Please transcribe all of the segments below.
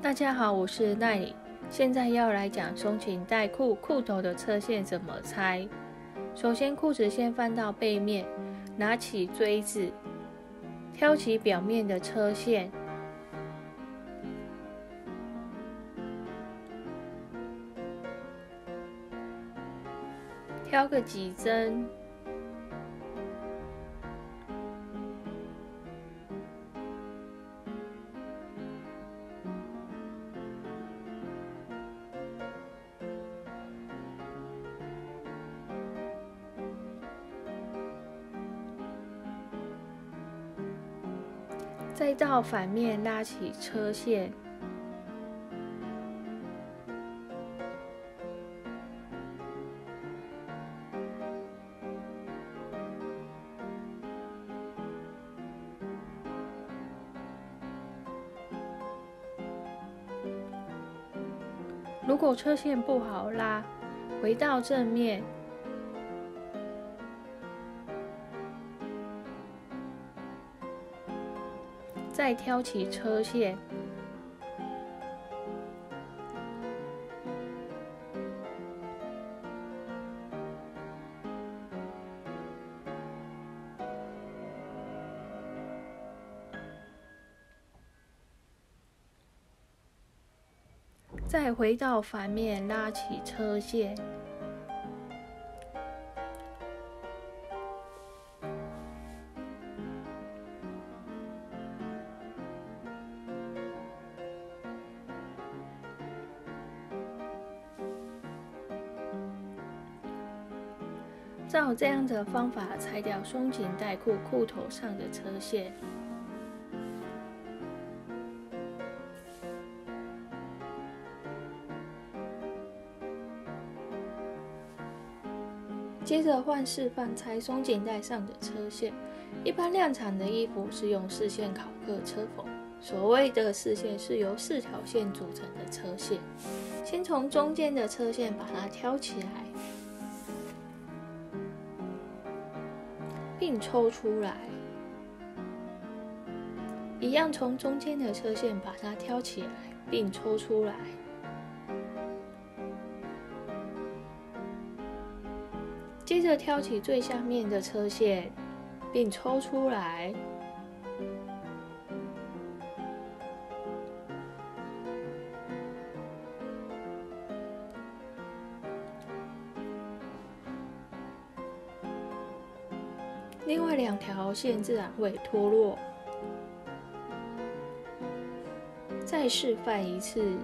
大家好，我是奈里，现在要来讲松紧带裤裤头的车线怎么拆。首先，裤子先翻到背面，拿起锥子，挑起表面的车线，挑个几针。再到反面拉起车线，如果车线不好拉，回到正面。再挑起车线，再回到反面拉起车线。照这样的方法拆掉松紧带裤裤头上的车线，接着换示范拆松紧带上的车线。一般量产的衣服是用四线考克车缝，所谓的四线是由四条线组成的车线。先从中间的车线把它挑起来。并抽出来，一样从中间的车线把它挑起来，并抽出来。接着挑起最下面的车线，并抽出来。另外两条线自然会脱落。再示范一次，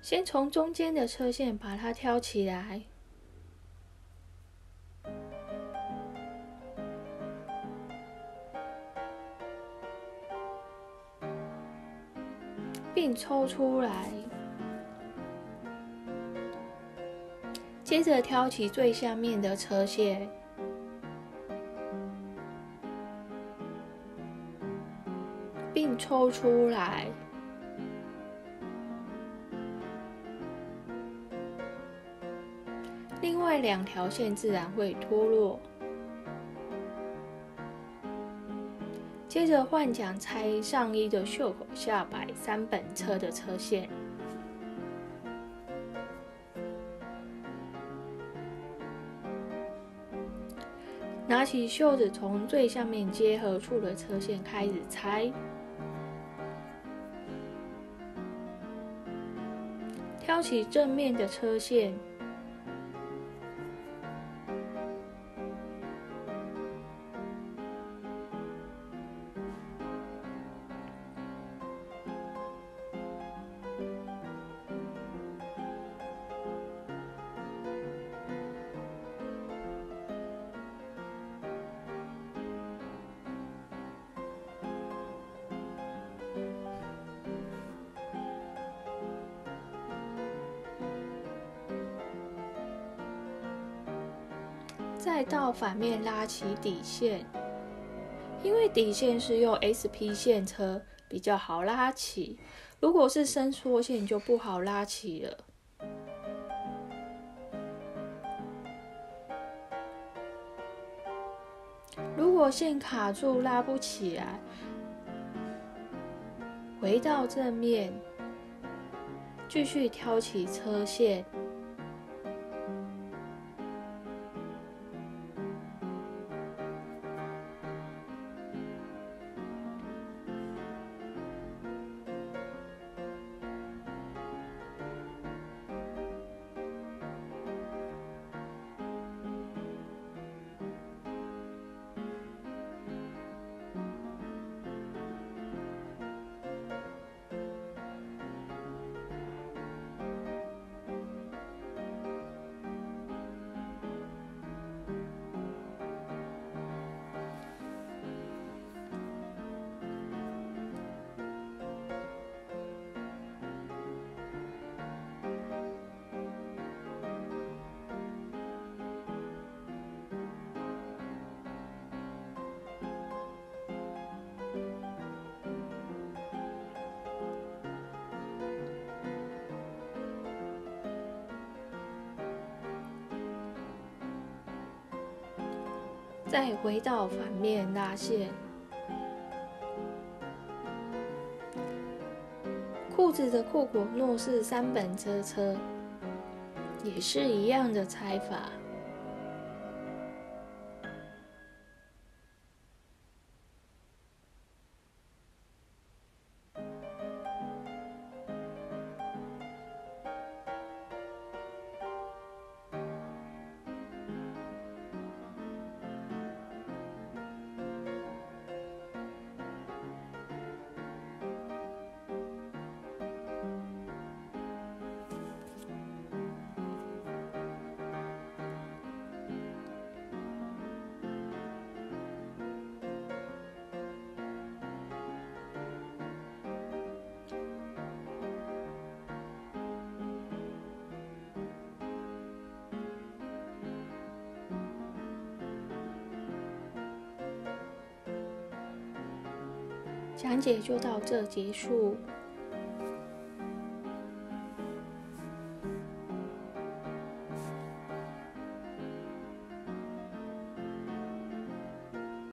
先从中间的车线把它挑起来，并抽出来。接着挑起最下面的车线，并抽出来。另外两条线自然会脱落。接着换讲拆上衣的袖口下摆三本车的车线。拿起袖子，从最下面接合处的车线开始拆，挑起正面的车线。再到反面拉起底线，因为底线是用 SP 线车比较好拉起，如果是伸缩线就不好拉起了。如果线卡住拉不起来，回到正面，继续挑起车线。再回到反面拉线，裤子的裤口若是三本车车，也是一样的拆法。讲解就到这结束。